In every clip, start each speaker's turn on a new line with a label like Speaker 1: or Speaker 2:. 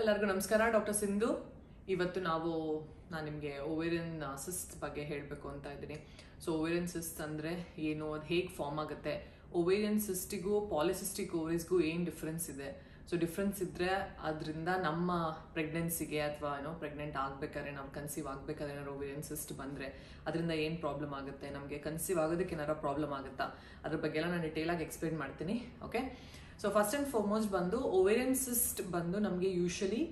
Speaker 1: ಎಲ್ಲರಿಗೂ ನಮಸ್ಕಾರ, ಡಾಕ್ಟರ್ ಸಿಂಧು. ಇವತ್ತು ನಾವು ನಾನು ನಿಮಗೆ ಓವೇರಿಯನ್ ಸಿಸ್ಟ್ ಬಗ್ಗೆ ಹೇಳಬೇಕು ಅಂತ ಇದ್ದೀನಿ. ಸೊ ಓವೇರಿಯನ್ ಸಿಸ್ಟ್ ಅಂದರೆ ಏನು, ಅದು ಹೇಗೆ ಫಾರ್ಮ್ ಆಗುತ್ತೆ? ಓವೇರಿಯನ್ ಸಿಸ್ಟಿಗೂ ಪಾಲಿಸಿಸ್ಟಿಕ್ ಓವರೀಸ್ಗೂ ಏನು ಡಿಫ್ರೆನ್ಸ್ ಇದೆ? ಸೊ ಡಿಫ್ರೆನ್ಸ್ ಇದ್ದರೆ ಅದರಿಂದ ನಮ್ಮ ಪ್ರೆಗ್ನೆನ್ಸಿಗೆ ಅಥವಾ, ಏನೋ ಪ್ರೆಗ್ನೆಂಟ್ ಆಗಬೇಕಾದ್ರೆ, ನಾವು ಕನ್ಸೀವ್ ಆಗಬೇಕಾದ್ರೆ ಏನಾದ್ರು ಓವೇರಿಯನ್ ಸಿಸ್ಟ್ ಬಂದರೆ ಅದರಿಂದ ಏನು ಪ್ರಾಬ್ಲಮ್ ಆಗುತ್ತೆ? ನಮಗೆ ಕನ್ಸೀವ್ ಆಗೋದಕ್ಕೆ ಏನಾರು ಪ್ರಾಬ್ಲಮ್ ಆಗುತ್ತಾ? ಅದ್ರ ಬಗ್ಗೆ ಎಲ್ಲ ನಾನು ಡಿಟೇಲಾಗಿ ಎಕ್ಸ್ಪ್ಲೇನ್ ಮಾಡ್ತೀನಿ okay so first and foremost ಬಂದು ಓವೇರಿಯನ್ ಸಿಸ್ಟ್ ಬಂದು ನಮಗೆ ಯೂಶಲಿ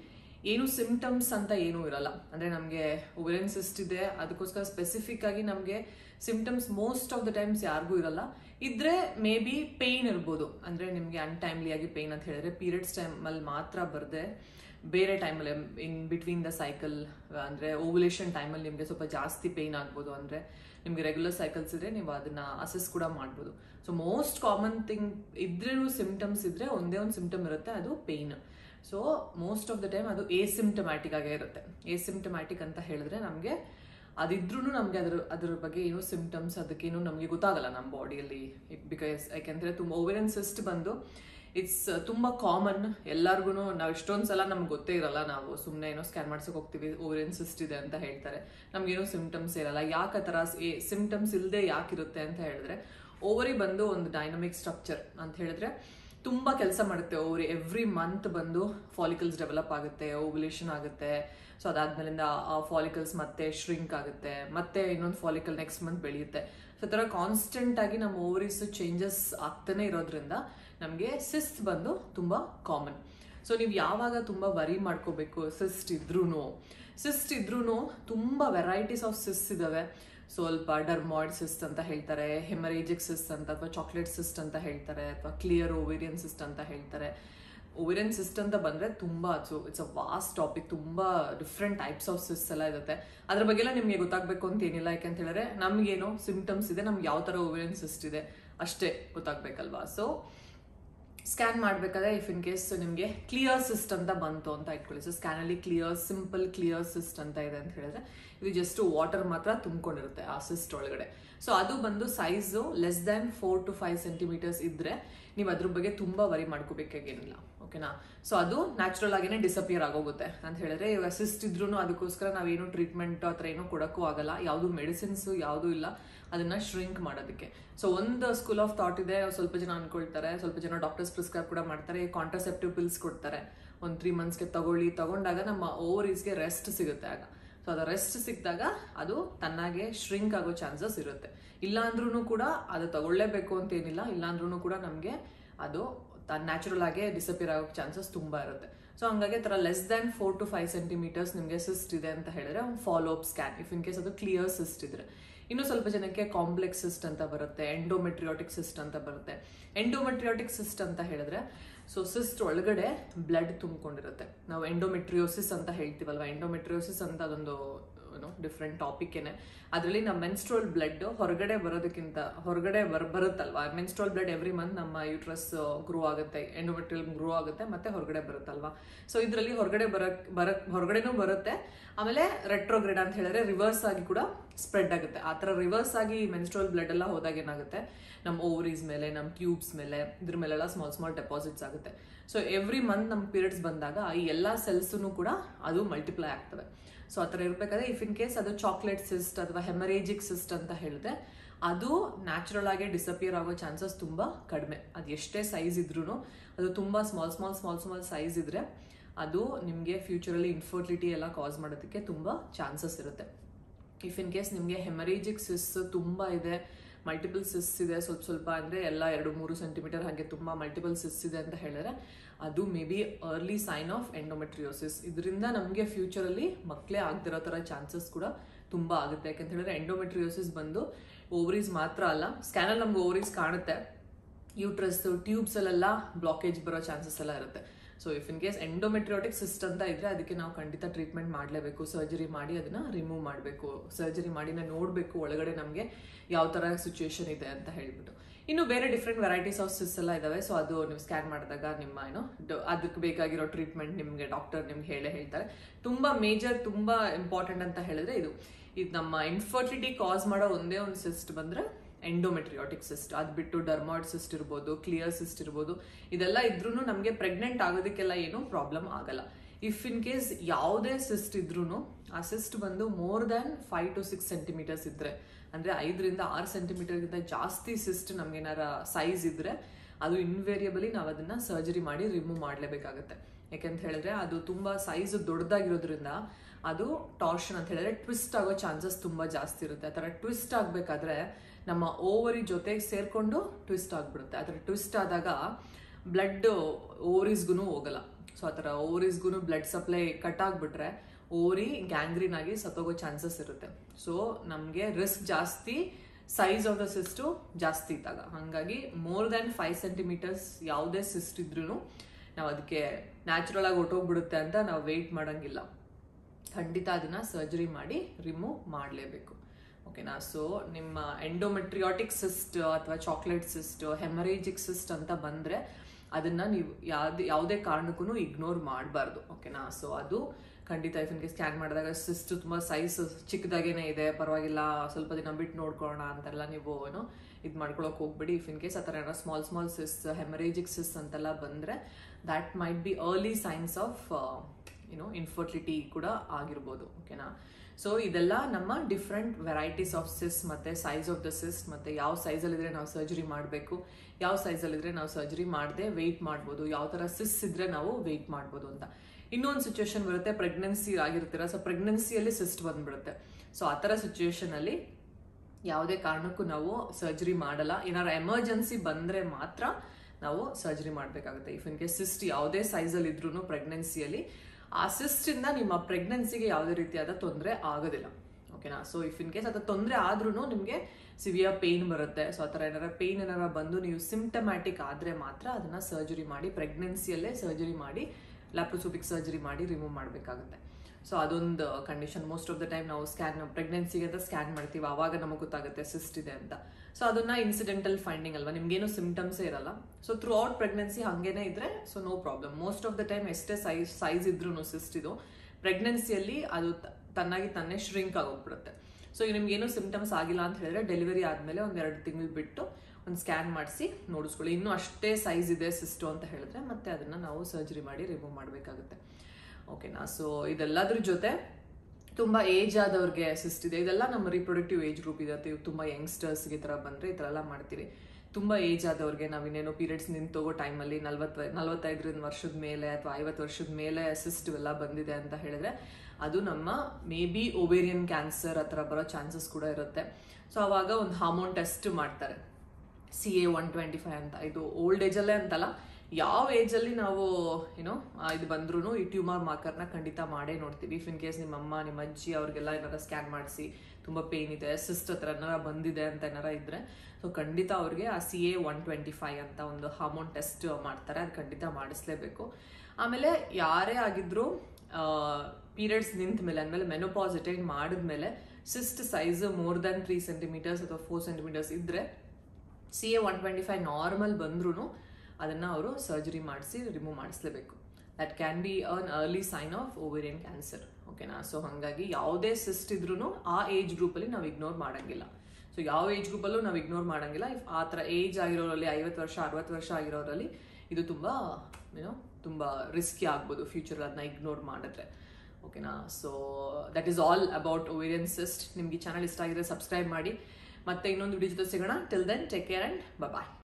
Speaker 1: ಏನು ಸಿಮ್ಟಮ್ಸ್ ಅಂತ ಏನೂ ಇರಲ್ಲ. ಅಂದರೆ ನಮಗೆ ಓವೇರಿಯನ್ ಸಿಸ್ಟ್ ಇದೆ, ಅದಕ್ಕೋಸ್ಕರ ಸ್ಪೆಸಿಫಿಕ್ ಆಗಿ ನಮಗೆ symptoms most of the times ಯಾರಿಗೂ ಇರಲ್ಲ. ಇದ್ರೆ ಮೇ ಬಿ ಪೇಯ್ನ್ ಇರ್ಬೋದು. ಅಂದರೆ ನಿಮಗೆ ಅನ್ಟೈಮ್ಲಿಯಾಗಿ ಪೇಯ್ನ್ ಅಂತ ಹೇಳಿದ್ರೆ ಪೀರಿಯಡ್ಸ್ ಟೈಮಲ್ಲಿ ಮಾತ್ರ ಬರದೆ. ಬೇರೆ ಟೈಮಲ್ಲಿ ಇನ್ ಬಿಟ್ವೀನ್ ದ ಸೈಕಲ್ ಅಂದರೆ ಓವುಲೇಷನ್ ಟೈಮಲ್ಲಿ ನಿಮಗೆ ಸ್ವಲ್ಪ ಜಾಸ್ತಿ ಪೇಯ್ನ್ ಆಗ್ಬೋದು ಅಂದರೆ, ನಿಮಗೆ ರೆಗ್ಯುಲರ್ ಸೈಕಲ್ಸ್ ಇದ್ರೆ ನೀವು ಅದನ್ನ ಅಸೆಸ್ ಕೂಡ ಮಾಡ್ಬೋದು. ಸೊ ಮೋಸ್ಟ್ ಕಾಮನ್ ಥಿಂಗ್ ಇದ್ರೂ ಸಿಮ್ಟಮ್ಸ್ ಇದ್ರೆ ಒಂದೇ ಒಂದು ಸಿಮ್ಟಮ್ ಇರುತ್ತೆ, ಅದು pain so most of the time ಅದು ಎಸಿಂಪ್ಟಮ್ಯಾಟಿಕ್ ಆಗೇ ಇರುತ್ತೆ. ಎಸಿಂಪ್ಟಮ್ಯಾಟಿಕ್ ಅಂತ ಹೇಳಿದ್ರೆ ನಮಗೆ ಅದಿದ್ರೂ ನಮಗೆ ಅದ್ರ ಅದ್ರ ಬಗ್ಗೆ ಏನು ಸಿಮ್ಟಮ್ಸ್ ಅದಕ್ಕೇನು ನಮಗೆ ಗೊತ್ತಾಗಲ್ಲ ನಮ್ಮ ಬಾಡಿಯಲ್ಲಿ ಬಿಕಾಸ್ ಯಾಕೆಂದರೆ ತುಂಬ ಓವೆರಿಯನ್ ಸಿಸ್ಟ್ ಬಂದು ಇಟ್ಸ್ ತುಂಬ ಕಾಮನ್ ಎಲ್ಲರಿಗೂ ನಾವು ಇಷ್ಟೊಂದು ಸಲ ನಮ್ಗೆ ಗೊತ್ತೇ ಇರಲ್ಲ ನಾವು ಸುಮ್ಮನೆ ಏನೋ ಸ್ಕ್ಯಾನ್ ಮಾಡ್ಸೋಕೆ ಹೋಗ್ತೀವಿ ಓವರೇನ್ ಸಿಸ್ಟ್ ಇದೆ ಅಂತ ಹೇಳ್ತಾರೆ. ನಮಗೇನೋ ಸಿಮ್ಟಮ್ಸ್ ಇರಲ್ಲ. ಯಾಕೆ ಆ ಥರ ಸಿಮ್ಟಮ್ಸ್ ಇಲ್ಲದೆ ಯಾಕಿರುತ್ತೆ ಅಂತ ಹೇಳಿದ್ರೆ, ಓವರಿ ಬಂದು ಒಂದು ಡೈನಮಿಕ್ ಸ್ಟ್ರಕ್ಚರ್ ಅಂತ ಹೇಳಿದ್ರೆ ತುಂಬ ಕೆಲಸ ಮಾಡುತ್ತೆ. ಓವರಿ ಎವ್ರಿ ಮಂತ್ ಬಂದು ಫಾಲಿಕಲ್ಸ್ ಡೆವಲಪ್ ಆಗುತ್ತೆ ಓವ್ಯುಲೇಷನ್ ಆಗುತ್ತೆ. ಸೊ ಅದಾದ್ಮೇಲಿಂದ ಆ ಫಾಲಿಕಲ್ಸ್ ಮತ್ತೆ ಶ್ರಿಂಕ್ ಆಗುತ್ತೆ. ಮತ್ತೆ ಇನ್ನೊಂದು ಫಾಲಿಕಲ್ ನೆಕ್ಸ್ಟ್ ಮಂತ್ ಬೆಳೆಯುತ್ತೆ. ಸೊ ಥರ ಕಾನ್ಸ್ಟೆಂಟ್ ಆಗಿ ನಮ್ಮ ಓವರೀಸ್ ಚೇಂಜಸ್ ಆಗ್ತಾನೆ ಇರೋದ್ರಿಂದ ನಮಗೆ ಸಿಸ್ಟ್ ಬಂದು ತುಂಬ ಕಾಮನ್ ಸೊ ನೀವು ಯಾವಾಗ ತುಂಬ ವರಿ ಮಾಡ್ಕೋಬೇಕು ಸಿಸ್ಟ್ ಇದ್ರೂ ಸಿಸ್ಟ್ ಇದ್ರೂ ತುಂಬ ವೆರೈಟೀಸ್ ಆಫ್ ಸಿಸ್ ಇದಾವೆ. ಸ್ವಲ್ಪ ಡರ್ಮಾಯ್ಡ್ ಸಿಸ್ಟ್ ಅಂತ ಹೇಳ್ತಾರೆ ಹೆಮರೇಜಿಕ್ ಸಿಸ್ಟ್ ಅಂತ ಅಥವಾ ಚಾಕ್ಲೇಟ್ ಸಿಸ್ಟ್ ಅಂತ ಹೇಳ್ತಾರೆ, ಅಥವಾ ಕ್ಲಿಯರ್ ಓವೇರಿಯನ್ ಸಿಸ್ಟ್ ಅಂತ ಹೇಳ್ತಾರೆ. ಓವೇರಿಯನ್ ಸಿಸ್ಟ್ ಅಂತ ಬಂದರೆ ತುಂಬ so it's a vast topic ತುಂಬ ಡಿಫ್ರೆಂಟ್ ಟೈಪ್ಸ್ ಆಫ್ ಸಿಸ್ಟ್ ಎಲ್ಲ ಇರುತ್ತೆ. ಅದ್ರ ಬಗ್ಗೆ ಎಲ್ಲ ನಿಮಗೆ ಗೊತ್ತಾಗಬೇಕು ಅಂತ ಏನಿಲ್ಲ, ಯಾಕಂತ ಹೇಳಿದ್ರೆ ನಮಗೇನೋ ಸಿಂಪ್ಟಮ್ಸ್ ಇದೆ, ನಮ್ಗೆ ಯಾವ ಥರ ಓವೇರಿಯನ್ ಸಿಸ್ಟ್ ಇದೆ ಅಷ್ಟೇ ಗೊತ್ತಾಗಬೇಕಲ್ವಾ? ಸೊ ಸ್ಕ್ಯಾನ್ ಮಾಡಬೇಕಾದ್ರೆ ಇಫ್ ಇನ್ ಕೇಸ್ ನಿಮಗೆ ಕ್ಲಿಯರ್ ಸಿಸ್ಟ್ ಅಂತ ಬಂತು ಅಂತ ಇಟ್ಕೊಳ್ಳಿ. ಸೊ ಸ್ಕ್ಯಾನಲ್ಲಿ ಕ್ಲಿಯರ್ ಸಿಂಪಲ್ ಕ್ಲಿಯರ್ ಸಿಸ್ಟ್ ಅಂತ ಇದೆ ಅಂತ ಹೇಳಿದ್ರೆ, ಇದು ಜಸ್ಟ್ ವಾಟರ್ ಮಾತ್ರ ತುಂಬಿಕೊಂಡಿರುತ್ತೆ ಆ ಸಿಸ್ಟ್ ಒಳಗಡೆ. ಸೊ ಅದು ಬಂದು size less than four to five centimetres ಇದ್ರೆ, ನೀವು ಅದ್ರ ಬಗ್ಗೆ ತುಂಬ ವರಿ ಮಾಡ್ಕೋಬೇಕಾಗೇನಿಲ್ಲ. ಓಕೆನಾ? ಸೊ ಅದು ನ್ಯಾಚುರಲ್ ಆಗೇನೆ ಡಿಸಪಿಯರ್ ಆಗೋಗುತ್ತೆ ಅಂತ ಹೇಳಿದ್ರೆ, ಇವಾಗ ಸಿಸ್ಟ್ ಇದ್ರೂ ಅದಕ್ಕೋಸ್ಕರ ನಾವೇನು ಟ್ರೀಟ್ಮೆಂಟ್ ಆ ಥರ ಏನೂ ಕೊಡೋಕ್ಕೂ ಆಗಲ್ಲ. ಯಾವುದು ಮೆಡಿಸಿನ್ಸ್ ಯಾವುದೂ ಇಲ್ಲ. ಅದನ್ನು ಶ್ರಿಂಕ್ ಮಾಡೋದಕ್ಕೆ. ಸೊ ಒಂದು ಸ್ಕೂಲ್ ಆಫ್ ಥಾಟ್ ಇದೆ, ಸ್ವಲ್ಪ ಜನ ಅನ್ಕೊಳ್ತಾರೆ, ಸ್ವಲ್ಪ ಜನ ಡಾಕ್ಟರ್ಸ್ ಪ್ರಿಸ್ಕ್ರೈಬ್ ಕೂಡ ಮಾಡ್ತಾರೆ ಕಾಂಟ್ರಸೆಪ್ಟಿವ್ ಪಿಲ್ಸ್ ಕೊಡ್ತಾರೆ. ಒಂದು ತ್ರೀ ಮಂತ್ಸ್ಗೆ ತಗೊಳ್ಳಿ, ತಗೊಂಡಾಗ ನಮ್ಮ ಓವರೀಸ್ಗೆ ರೆಸ್ಟ್ ಸಿಗುತ್ತೆ ಆಗ. ಸೊ ಅದು ರೆಸ್ಟ್ ಸಿಕ್ಕಿದಾಗ ಅದು ತನ್ನಾಗೆ ಶ್ರಿಂಕ್ ಆಗೋ ಚಾನ್ಸಸ್ ಇರುತ್ತೆ. ಇಲ್ಲಾಂದ್ರೂ ಕೂಡ ಅದು ತಗೊಳ್ಳೇಬೇಕು ಅಂತೇನಿಲ್ಲ ಇಲ್ಲಾಂದ್ರೂ ಕೂಡ ನಮಗೆ ಅದು ನ್ಯಾಚುರಲ್ ಆಗಿ ಡಿಸಪಿಯರ್ ಆಗೋ ಚಾನ್ಸಸ್ ತುಂಬ ಇರುತ್ತೆ. ಸೊ ಹಂಗಾಗಿ ಥರ less than four to five centimetres ನಿಮಗೆ ಸಿಸ್ಟ್ ಇದೆ ಅಂತ ಹೇಳಿದ್ರೆ ಒಂದು follow up scan if in case ಅದು ಕ್ಲಿಯರ್ ಸಿಸ್ಟ್ ಇದ್ರೆ. ಇನ್ನೂ ಸ್ವಲ್ಪ ಜನಕ್ಕೆ ಕಾಂಪ್ಲೆಕ್ಸ್ ಸಿಸ್ಟ್ ಅಂತ ಬರುತ್ತೆ ಎಂಡೋಮೆಟ್ರಿಯಾಟಿಕ್ ಸಿಸ್ಟ್ ಅಂತ ಬರುತ್ತೆ. ಎಂಡೋಮೆಟ್ರಿಯೋಟಿಕ್ ಸಿಸ್ಟ್ ಅಂತ ಹೇಳಿದ್ರೆ ಸೊ ಸಿಸ್ಟ್ ಒಳಗಡೆ ಬ್ಲಡ್ ತುಂಬಿಕೊಂಡಿರುತ್ತೆ. ನಾವು ಎಂಡೋಮೆಟ್ರಿಯೋಸಿಸ್ ಅಂತ ಹೇಳ್ತೀವಲ್ವ? ಎಂಡೋಮೆಟ್ರಿಯೋಸಿಸ್ ಅಂತ ಅದೊಂದು ಏನೋ ಡಿಫ್ರೆಂಟ್ ಟಾಪಿಕ್ಕೇನೆ ಅದರಲ್ಲಿ ನಮ್ಮ ಮೆನ್ಸ್ಟ್ರೋಲ್ ಬ್ಲಡ್ ಹೊರಗಡೆ ಬರೋದಕ್ಕಿಂತ, ಹೊರಗಡೆ ಬರ್, ಬರುತ್ತಲ್ವಾ? ಮೆನ್ಸ್ಟ್ರೋಲ್ ಬ್ಲಡ್ ಎವ್ರಿ ಮಂತ್ ನಮ್ಮ ಯೂಟ್ರಸ್ ಗ್ರೋ ಆಗುತ್ತೆ ಎಂಡೋಮೆಟ್ರಿಯಲ್ ಗ್ರೋ ಆಗುತ್ತೆ, ಮತ್ತೆ ಹೊರಗಡೆ ಬರುತ್ತಲ್ವಾ? ಸೊ ಇದರಲ್ಲಿ ಹೊರಗಡೆ ಬರಕ್ ಬರ, ಹೊರಗಡೆನೂ ಬರುತ್ತೆ. ಆಮೇಲೆ ರೆಟ್ರೋಗ್ರೇಡ್ ಅಂತ ಹೇಳಿದ್ರೆ ರಿವರ್ಸ್ ಆಗಿ ಕೂಡ ಸ್ಪ್ರೆಡ್ ಆಗುತ್ತೆ. ಆ ಥರ ರಿವರ್ಸ್ ಆಗಿ ಮೆನ್ಸ್ಟ್ರೋಲ್ ಬ್ಲಡ್ ಎಲ್ಲ ಹೋದಾಗ ಏನಾಗುತ್ತೆ? ನಮ್ಮ ಓವರೀಸ್ ಮೇಲೆ ನಮ್ಮ ಟ್ಯೂಬ್ಸ್ ಮೇಲೆ, ಇದ್ರ ಮೇಲೆಲ್ಲ ಸ್ಮಾಲ್ ಸ್ಮಾಲ್ ಡೆಪಾಸಿಟ್ಸ್ ಆಗುತ್ತೆ. ಸೊ ಎವ್ರಿ ಮಂತ್ ನಮ್ಮ ಪೀರಿಯಡ್ಸ್ ಬಂದಾಗ ಈ ಎಲ್ಲ ಸೆಲ್ಸೂ ಕೂಡ ಅದು ಮಲ್ಟಿಪ್ಲೈ ಆಗ್ತವೆ. ಸೊ ಆ ಥರ ಇರಬೇಕಾದ್ರೆ ಇಫ್ ಇನ್ ಕೇಸ್ ಅದು ಚಾಕ್ಲೇಟ್ ಸಿಸ್ಟ್ ಅಥವಾ ಹೆಮರೇಜಿಕ್ ಸಿಸ್ಟ್ ಅಂತ ಹೇಳಿದೆ, ಅದು ನ್ಯಾಚುರಲ್ ಆಗಿ ಡಿಸಪಿಯರ್ ಆಗೋ ಚಾನ್ಸಸ್ ತುಂಬ ಕಡಿಮೆ. ಅದು ಎಷ್ಟೇ ಸೈಜ್ ಇದ್ರೂ ಅದು ತುಂಬ small small small small size ಇದ್ರೆ ಅದು ನಿಮಗೆ ಫ್ಯೂಚರಲ್ಲಿ ಇನ್ಫರ್ಟಿಲಿಟಿ ಎಲ್ಲ ಕಾಸ್ ಮಾಡೋದಕ್ಕೆ ತುಂಬ ಚಾನ್ಸಸ್ ಇರುತ್ತೆ. ಇಫ್ ಇನ್ ಕೇಸ್ ನಿಮಗೆ ಹೆಮರೇಜಿಕ್ ಸಿಸ್ ತುಂಬ ಇದೆ ಮಲ್ಟಿಪಲ್ ಸಿಸ್ ಇದೆ. ಸ್ವಲ್ಪ ಸ್ವಲ್ಪ ಅಂದರೆ ಎಲ್ಲ ಎರಡು ಮೂರು ಸೆಂಟಿಮೀಟರ್ ಹಾಗೆ ತುಂಬ ಮಲ್ಟಿಪಲ್ ಸಿಸ್ ಇದೆ ಅಂತ ಹೇಳಿದ್ರೆ ಅದು may be early sign of endometriosis ಇದರಿಂದ ನಮಗೆ ಫ್ಯೂಚರಲ್ಲಿ ಮಕ್ಕಳೇ ಆಗದಿರೋ ಥರ ಚಾನ್ಸಸ್ ಕೂಡ ತುಂಬ ಆಗುತ್ತೆ. ಯಾಕಂತ ಹೇಳಿದ್ರೆ ಎಂಡೋಮೆಟ್ರಿಯೋಸಿಸ್ ಬಂದು ಓವರೀಸ್ ಮಾತ್ರ ಅಲ್ಲ ಸ್ಕ್ಯಾನಲ್ಲಿ ನಮ್ಗೆ ಓವರೀಸ್ ಕಾಣುತ್ತೆ. ಯೂಟ್ರಸ್ ಟ್ಯೂಬ್ಸಲ್ಲೆಲ್ಲ ಬ್ಲಾಕೇಜ್ ಬರೋ ಚಾನ್ಸಸ್ ಎಲ್ಲ ಇರುತ್ತೆ. So if in case endometriotic cyst ಅಂತ ಇದ್ರೆ ಅದಕ್ಕೆ ನಾವು ಖಂಡಿತ ಟ್ರೀಟ್ಮೆಂಟ್ ಮಾಡಲೇಬೇಕು. ಸರ್ಜರಿ ಮಾಡಿ ಅದನ್ನ ರಿಮೂವ್ ಮಾಡಬೇಕು. ಸರ್ಜರಿ ಮಾಡಿ ನಾವು ನೋಡಬೇಕು ಒಳಗಡೆ ನಮಗೆ ಯಾವ ಥರ ಸಿಚುವೇಶನ್ ಇದೆ ಅಂತ ಹೇಳ್ಬಿಟ್ಟು. ಇನ್ನು ಬೇರೆ ಡಿಫ್ರೆಂಟ್ ವೆರೈಟೀಸ್ ಆಫ್ ಸಿಸ್ ಎಲ್ಲ ಇದಾವೆ. ಸೊ ಅದು ನೀವು ಸ್ಕ್ಯಾನ್ ಮಾಡಿದಾಗ ನಿಮ್ಮ ಏನೋ ಅದಕ್ಕೆ ಬೇಕಾಗಿರೋ ಟ್ರೀಟ್ಮೆಂಟ್ ನಿಮಗೆ ಡಾಕ್ಟರ್ ನಿಮ್ಗೆ ಹೇಳೇ ಹೇಳ್ತಾರೆ. ತುಂಬ ಮೇಜರ್ ತುಂಬ ಇಂಪಾರ್ಟೆಂಟ್ ಅಂತ ಹೇಳಿದ್ರೆ ಇದು. ಇದು ನಮ್ಮ ಇನ್ಫರ್ಟಿಲಿಟಿ ಕಾಸ್ ಮಾಡೋ ಒಂದೇ ಒಂದು ಸಿಸ್ಟ್ ಬಂದ್ರೆ ಎಂಡೋಮೆಟ್ರಿಯಾಟಿಕ್ ಸಿಸ್ಟ್ ಅದು ಬಿಟ್ಟು ಡರ್ಮಾಯ್ಡ್ ಸಿಸ್ಟ್ ಇರ್ಬೋದು ಕ್ಲಿಯರ್ ಸಿಸ್ಟ್ ಇರ್ಬೋದು, ಇದೆಲ್ಲ ಇದ್ರೂ ನಮಗೆ ಪ್ರೆಗ್ನೆಂಟ್ ಆಗೋದಕ್ಕೆಲ್ಲ ಏನು ಪ್ರಾಬ್ಲಮ್ ಆಗಲ್ಲ. ಇಫ್ ಇನ್ ಕೇಸ್ ಯಾವುದೇ ಸಿಸ್ಟ್ ಇದ್ರೂ ಆ ಸಿಸ್ಟ್ ಬಂದು more than five to six centimetres ಇದ್ರೆ, ಅಂದರೆ ಐದರಿಂದ ಆರು ಸೆಂಟಿಮೀಟರ್ಗಿಂತ ಜಾಸ್ತಿ ಸಿಸ್ಟ್ ನಮಗೇನಾರ ಸೈಜ್ ಇದ್ರೆ, ಅದು ಇನ್ವೇರಿಯಬಲಿ ನಾವು ಅದನ್ನ ಸರ್ಜರಿ ಮಾಡಿ ರಿಮೂವ್ ಮಾಡಲೇಬೇಕಾಗತ್ತೆ. ಯಾಕೆಂತ ಹೇಳಿದ್ರೆ ಅದು ತುಂಬಾ ಸೈಜ್ ದೊಡ್ಡದಾಗಿರೋದ್ರಿಂದ ಅದು ಟಾರ್ಷನ್ ಅಂತ ಹೇಳಿದ್ರೆ ಟ್ವಿಸ್ಟ್ ಆಗೋ ಚಾನ್ಸಸ್ ತುಂಬಾ ಜಾಸ್ತಿ ಇರುತ್ತೆ. ಆ ಥರ ಟ್ವಿಸ್ಟ್ ಆಗಬೇಕಾದ್ರೆ ನಮ್ಮ ಓವರಿ ಜೊತೆಗೆ ಸೇರಿಕೊಂಡು ಟ್ವಿಸ್ಟ್ ಆಗಿಬಿಡುತ್ತೆ. ಆ ಟ್ವಿಸ್ಟ್ ಆದಾಗ ಬ್ಲಡ್ ಓವರಿಸ್ಗೂ ಹೋಗಲ್ಲ. ಸೊ ಆ ಥರ ಓವರಿಸ್ಗೂ ಬ್ಲಡ್ ಸಪ್ಲೈ ಕಟ್ ಆಗಿಬಿಟ್ರೆ ಓವರಿ ಗ್ಯಾಂಗ್ರೀನ್ ಆಗಿ ಸತ್ತೋಗೋ ಚಾನ್ಸಸ್ ಇರುತ್ತೆ. ಸೊ ನಮಗೆ ರಿಸ್ಕ್ ಜಾಸ್ತಿ ಸೈಜ್ ಆಫ್ ದ ಸಿಸ್ಟು ಜಾಸ್ತಿ ಇದ್ದಾಗ. ಹಾಗಾಗಿ ಮೋರ್ ದ್ಯಾನ್ ಫೈವ್ ಸೆಂಟಿಮೀಟರ್ಸ್ ಯಾವುದೇ ಸಿಸ್ಟ್ ಇದ್ರೂ ನಾವು ಅದಕ್ಕೆ ನ್ಯಾಚುರಲ್ ಆಗಿ ಹೊಟ್ಟೋಗ್ಬಿಡುತ್ತೆ ಅಂತ ನಾವು ವೆಯ್ಟ್ ಮಾಡೋಂಗಿಲ್ಲ. ಖಂಡಿತ ಅದನ್ನು ಸರ್ಜರಿ ಮಾಡಿ ರಿಮೂವ್ ಮಾಡಲೇಬೇಕು. ಓಕೆನಾ ಸೊ ನಿಮ್ಮ ಎಂಡೋಮೆಟ್ರಿಯಾಟಿಕ್ ಸಿಸ್ಟ್ ಅಥವಾ ಚಾಕ್ಲೇಟ್ ಸಿಸ್ಟ್ ಹೆಮರೇಜಿಕ್ ಸಿಸ್ಟ್ ಅಂತ ಬಂದರೆ ಅದನ್ನ ನೀವು ಯಾವ್ದು, ಯಾವುದೇ ಕಾರಣಕ್ಕೂ ಇಗ್ನೋರ್ ಮಾಡಬಾರ್ದು. ಓಕೆನಾ ಸೊ ಅದು ಖಂಡಿತ ಇಫನ್ಗೆ ಸ್ಕ್ಯಾನ್ ಮಾಡಿದಾಗ ಸಿಸ್ಟ್ ತುಂಬ ಸೈಜ್ ಚಿಕ್ಕದಾಗೇನೆ ಇದೆ, ಪರವಾಗಿಲ್ಲ, ಸ್ವಲ್ಪ ದಿನ ಬಿಟ್ಟು ನೋಡ್ಕೊಳ್ಳೋಣ ಅಂತೆಲ್ಲ ನೀವು ಏನು ಇದು ಮಾಡ್ಕೊಳಕ್ಕೆ ಹೋಗ್ಬಿಡಿ. ಇಫ್ ಇನ್ ಕೇಸ್ ಆ ಥರ ಏನೋ small small cyst haemorrhagic cyst ಅಂತೆಲ್ಲ ಬಂದರೆ that might be early signs of you know infertility ಕೂಡ ಆಗಿರ್ಬೋದು. ಓಕೆನಾ ಸೊ ಇದೆಲ್ಲ ನಮ್ಮ ಡಿಫ್ರೆಂಟ್ ವೆರೈಟೀಸ್ ಆಫ್ ಸಿಸ್ ಮತ್ತೆ ಸೈಜ್ ಆಫ್ ದ ಸಿಸ್ಟ್ ಮತ್ತೆ ಯಾವ ಸೈಜಲ್ಲಿದ್ರೆ ನಾವು ಸರ್ಜರಿ ಮಾಡಬೇಕು, ಯಾವ ಸೈಜಲ್ಲಿದ್ರೆ ನಾವು ಸರ್ಜರಿ ಮಾಡದೆ ವೆಯ್ಟ್ ಮಾಡ್ಬೋದು, ಯಾವ ಥರ ಸಿಸ್ ಇದ್ರೆ ನಾವು ವೆಯ್ಟ್ ಮಾಡ್ಬೋದು ಅಂತ. ಇನ್ನೊಂದು ಸಿಚುವೇಶನ್ ಬರುತ್ತೆ ಪ್ರೆಗ್ನೆನ್ಸಿ ಆಗಿರ್ತೀರ ಸೊ ಪ್ರೆಗ್ನೆನ್ಸಿಯಲ್ಲಿ ಸಿಸ್ಟ್ ಬಂದ್ಬಿಡುತ್ತೆ. ಸೊ ಆ ಥರ ಸಿಚುವೇಶನ್ ಅಲ್ಲಿ ಯಾವುದೇ ಕಾರಣಕ್ಕೂ ನಾವು ಸರ್ಜರಿ ಮಾಡಲ್ಲ. ಏನಾರ ಎಮರ್ಜೆನ್ಸಿ ಬಂದ್ರೆ ಮಾತ್ರ ನಾವು ಸರ್ಜರಿ ಮಾಡಬೇಕಾಗುತ್ತೆ. ಇಫ್ ಇನ್ ಕೇಸ್ ಸಿಸ್ಟ್ ಯಾವುದೇ ಸೈಜಲ್ಲಿ ಇದ್ರೂ ಪ್ರೆಗ್ನೆನ್ಸಿಯಲ್ಲಿ ಆ ಸಿಸ್ಟ್ ಇಂದ ನಿಮ್ಮ ಪ್ರೆಗ್ನೆನ್ಸಿಗೆ ಯಾವುದೇ ರೀತಿಯಾದ ತೊಂದರೆ ಆಗೋದಿಲ್ಲ. ಓಕೆನಾ ಸೊ ಇಫ್ ಇನ್ ಕೇಸ್ ಅದು ತೊಂದರೆ ಆದ್ರೂ ನಿಮಗೆ ಸಿವಿಯರ್ ಪೇನ್ ಬರುತ್ತೆ. ಸೊ ಆ ಥರ ಏನಾರ ಪೇನ್ ಏನಾರ ಬಂದು ನೀವು ಸಿಂಪ್ಟಮ್ಯಾಟಿಕ್ ಆದರೆ ಮಾತ್ರ ಅದನ್ನು ಸರ್ಜರಿ ಮಾಡಿ ಪ್ರೆಗ್ನೆನ್ಸಿಯಲ್ಲೇ ಸರ್ಜರಿ ಮಾಡಿ ಲ್ಯಾಪ್ರೋಸೋಪಿಕ್ ಸರ್ಜರಿ ಮಾಡಿ ರಿಮೂವ್ ಮಾಡಬೇಕಾಗುತ್ತೆ. ಸೊ ಅದೊಂದು condition most of the time ನಾವು ಸ್ಕ್ಯಾನ್ ಪ್ರೆಗ್ನೆನ್ಸಿಗೆ ಅಂತ ಸ್ಕ್ಯಾನ್ ಮಾಡ್ತೀವಿ. ಆವಾಗ ನಮಗೆ ಗೊತ್ತಾಗುತ್ತೆ ಸಿಸ್ಟ್ ಇದೆ ಅಂತ. ಸೊ ಅದನ್ನ ಇನ್ಸಿಡೆಂಟಲ್ ಫೈಂಡಿಂಗ್ ಅಲ್ವಾ? ನಿಮ್ಗೇನು ಸಿಮ್ಟಮ್ಸೇ ಇರಲ್ಲ. ಸೊ ಥ್ರೂ ಔಟ್ ಪ್ರೆಗ್ನೆನ್ಸಿ ಹಂಗೇನೆ ಇದ್ರೆ so no problem most of the time ಎಷ್ಟೇ ಸೈಜ್ ಸೈಜ್ ಇದ್ರೂ ಸಿಸ್ಟ್ ಇದು. ಪ್ರೆಗ್ನೆನ್ಸಿಯಲ್ಲಿ ಅದು ತನ್ನಾಗಿ ತನ್ನೇ ಶ್ರಿಂಕ್ ಆಗೋಗ್ಬಿಡುತ್ತೆ. ಸೊ ಈಗ ನಿಮ್ಗೇನು ಸಿಂಪ್ಟಮ್ಸ್ ಆಗಿಲ್ಲ ಅಂತ ಹೇಳಿದ್ರೆ ಡೆಲಿವರಿ ಆದಮೇಲೆ ಒಂದು ಎರಡು ತಿಂಗಳು ಬಿಟ್ಟು ಒಂದು ಸ್ಕ್ಯಾನ್ ಮಾಡಿಸಿ ನೋಡಿಸ್ಕೊಳ್ಳಿ. ಇನ್ನೂ ಅಷ್ಟೇ ಸೈಜ್ ಇದೆ ಸಿಸ್ಟು ಅಂತ ಹೇಳಿದ್ರೆ ಮತ್ತೆ ಅದನ್ನ ನಾವು ಸರ್ಜರಿ ಮಾಡಿ ರಿಮೂವ್ ಮಾಡಬೇಕಾಗುತ್ತೆ. ಓಕೆನಾ ಸೊ ಇದೆಲ್ಲದ್ರ ಜೊತೆ ತುಂಬ ಏಜ್ ಆದವ್ರಿಗೆ ಅಸಿಸ್ಟ್ ಇದೆ. ಇದೆಲ್ಲ ನಮ್ಮ ರಿಪ್ರೊಡಕ್ಟಿವ್ ಏಜ್ ಗ್ರೂಪ್ ಇದೆ ತುಂಬ ಯಂಗ್ಸ್ಟರ್ಸ್ಗೆ ಥರ ಬಂದರೆ ಈ ಥರ ಎಲ್ಲ ಮಾಡ್ತೀವಿ. ತುಂಬ ಏಜ್ ಆದವ್ರಿಗೆ ನಾವು ಇನ್ನೇನೋ ಪೀರಿಯಡ್ಸ್ ನಿಂತೋಗೋ ಟೈಮಲ್ಲಿ ನಲ್ವತ್ತು, ನಲ್ವತ್ತೈದರಿಂದ ವರ್ಷದ ಮೇಲೆ ಅಥವಾ ಐವತ್ತು ವರ್ಷದ ಮೇಲೆ ಅಸಿಸ್ಟ್ ಎಲ್ಲ ಬಂದಿದೆ ಅಂತ ಹೇಳಿದ್ರೆ ಅದು ನಮ್ಮ ಮೇ ಬಿ ಓವೇರಿಯನ್ ಕ್ಯಾನ್ಸರ್ ಆ ಥರ ಬರೋ ಚಾನ್ಸಸ್ ಕೂಡ ಇರುತ್ತೆ. ಸೊ ಆವಾಗ ಒಂದು ಹಾರ್ಮೋನ್ ಟೆಸ್ಟ್ ಮಾಡ್ತಾರೆ. C A one twenty five ಅಂತ. ಇದು ಓಲ್ಡ್ ಏಜಲ್ಲೇ ಅಂತಲ್ಲ. ಯಾವ ಏಜಲ್ಲಿ ನಾವು ಏನೋ ಇದು ಬಂದ್ರೂ ಈ ಟ್ಯೂಮರ್ ಮಾರ್ಕರ್ನ ಖಂಡಿತ ಮಾಡೇ ನೋಡ್ತೀವಿ. ಇಫ್ ಇನ್ ಕೇಸ್ ನಿಮ್ಮ ಅಮ್ಮ ನಿಮ್ಮ ಅಜ್ಜಿ ಅವ್ರಿಗೆಲ್ಲ ಏನಾರ ಸ್ಕ್ಯಾನ್ ಮಾಡಿಸಿ, ತುಂಬ ಪೇನ್ ಇದೆ ಸಿಸ್ಟ್ ಹತ್ರ ಏನಾರ ಬಂದಿದೆ ಅಂತ ಏನಾರ ಇದ್ರೆ ಸೊ ಖಂಡಿತ ಅವ್ರಿಗೆ ಆ C A one twenty five ಅಂತ ಒಂದು ಹಾರ್ಮೋನ್ ಟೆಸ್ಟ್ ಮಾಡ್ತಾರೆ. ಅದು ಖಂಡಿತ ಮಾಡಿಸ್ಲೇಬೇಕು. ಆಮೇಲೆ ಯಾರೇ ಆಗಿದ್ರು ಪೀರಿಯಡ್ಸ್ ನಿಂತ ಮೇಲೆ ಅಂದಮೇಲೆ ಮೆನೋಪಾಸ್ ಮಾಡಿದ್ಮೇಲೆ cyst size more than three centimetres ಅಥವಾ ಫೋರ್ ಸೆಂಟಿಮೀಟರ್ಸ್ ಇದ್ರೆ C A one twenty five normal ಬಂದ್ರೂ ಅದನ್ನು ಅವರು ಸರ್ಜರಿ ಮಾಡಿಸಿ remove ಮಾಡಿಸ್ಲೇಬೇಕು. That can be an early sign of ovarian cancer ಓಕೆನಾ ಸೊ ಹಾಗಾಗಿ ಯಾವುದೇ ಸಿಸ್ಟ್ ಇದ್ರೂ ಆ ಏಜ್ ಗ್ರೂಪಲ್ಲಿ ನಾವು ಇಗ್ನೋರ್ ಮಾಡೋಂಗಿಲ್ಲ. ಸೊ ಯಾವ ಏಜ್ ಗ್ರೂಪಲ್ಲೂ ನಾವು ಇಗ್ನೋರ್ ಮಾಡೋಂಗಿಲ್ಲ. ಇಫ್ ಆ ಥರ ಏಜ್ ಆಗಿರೋರಲ್ಲಿ, ಐವತ್ತು ವರ್ಷ, ಅರವತ್ತು ವರ್ಷ ಆಗಿರೋರಲ್ಲಿ ಇದು ತುಂಬ ಏನೋ ತುಂಬ ರಿಸ್ಕಿ ಆಗ್ಬೋದು ಫ್ಯೂಚರ್ ಅದನ್ನ ಇಗ್ನೋರ್ ಮಾಡಿದ್ರೆ ಓಕೆನಾ so that is all about ovarian cyst ನಿಮಗೆ ಚಾನಲ್ ಇಷ್ಟ ಆಗಿದ್ರೆ ಸಬ್ಸ್ಕ್ರೈಬ್ ಮಾಡಿ. ಮತ್ತೆ ಇನ್ನೊಂದು ವಿಡಿಯೋ ಜೊತೆ ಸಿಗೋಣ. Till then take care and bye